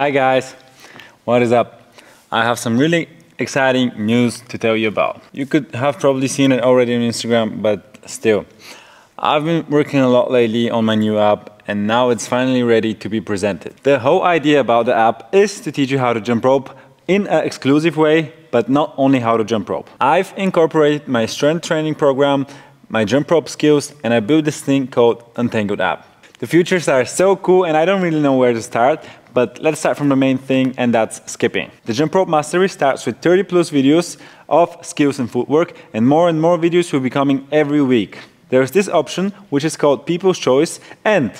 Hi guys, what is up? I have some really exciting news to tell you about. You could have probably seen it already on Instagram, but still. I've been working a lot lately on my new app and now it's finally ready to be presented. The whole idea about the app is to teach you how to jump rope in an exclusive way, but not only how to jump rope. I've incorporated my strength training program, my jump rope skills, and I built this thing called Untangled app. The futures are so cool and I don't really know where to start, but let's start from the main thing and that's skipping. The Jump Rope Mastery starts with 30 plus videos of skills and footwork and more and more videos will be coming every week. There's this option which is called People's Choice and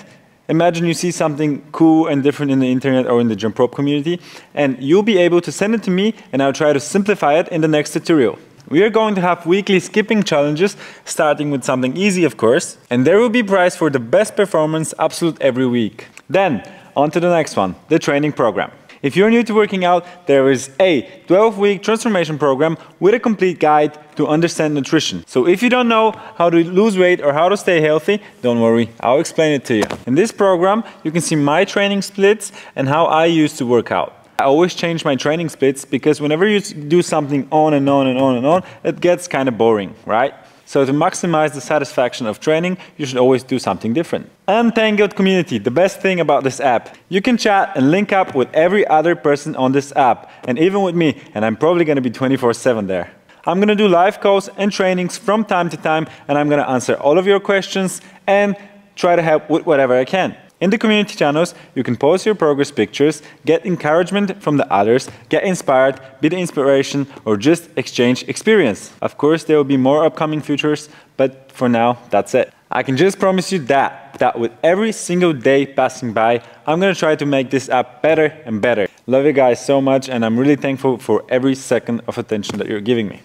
imagine you see something cool and different in the internet or in the jump rope community and you'll be able to send it to me and I'll try to simplify it in the next tutorial. We are going to have weekly skipping challenges, starting with something easy of course, and there will be prize for the best performance absolute every week. Then, on to the next one, the training program. If you're new to working out, there is a 12-week transformation program with a complete guide to understand nutrition. So if you don't know how to lose weight or how to stay healthy, don't worry, I'll explain it to you. In this program, you can see my training splits and how I used to work out. I always change my training splits because whenever you do something on and on and on and on, it gets kind of boring, right? So to maximize the satisfaction of training, you should always do something different. Untangled community, the best thing about this app. You can chat and link up with every other person on this app, and even with me, and I'm probably gonna be 24-7 there. I'm gonna do live calls and trainings from time to time, and I'm gonna answer all of your questions and try to help with whatever I can. In the community channels, you can post your progress pictures, get encouragement from the others, get inspired, be the inspiration, or just exchange experience. Of course, there will be more upcoming features, but for now, that's it. I can just promise you that, that with every single day passing by, I'm gonna try to make this app better and better. Love you guys so much, and I'm really thankful for every second of attention that you're giving me.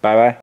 Bye bye.